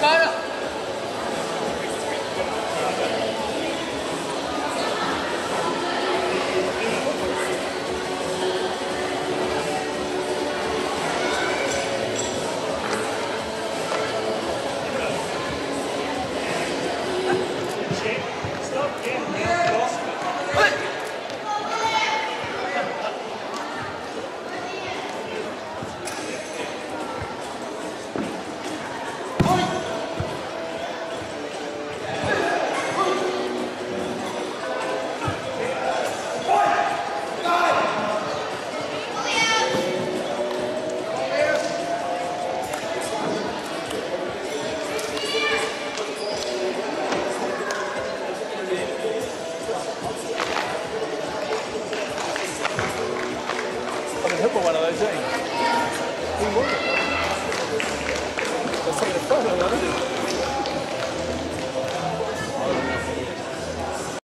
高了。Hit one of those, eh? He a photo of it.